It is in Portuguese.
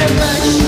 the rush.